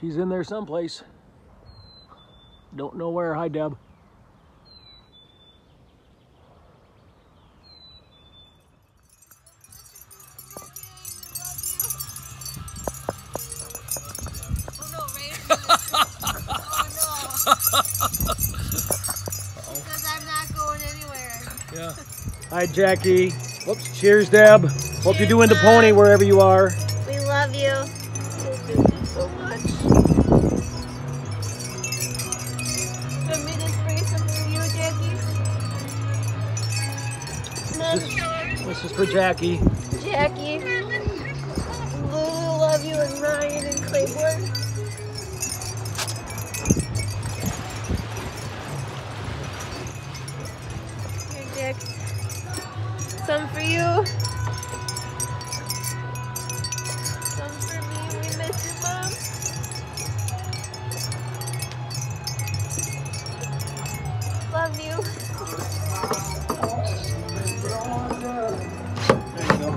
She's in there someplace. Don't know where. Hi, Deb. Oh no, Ray. oh no. Because I'm not going anywhere. Yeah. Hi, Jackie. Whoops. Cheers, Deb. Hope you're doing the pony wherever you are. We love you so much. For you, Jackie. This, this is for Jackie. Jackie. Lulu, love you, and Ryan and Claiborne. Some for you. love you. There you go.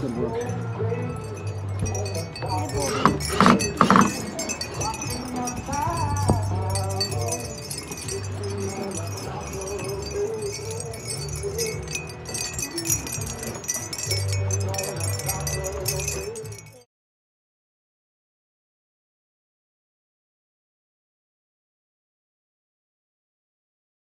Good work.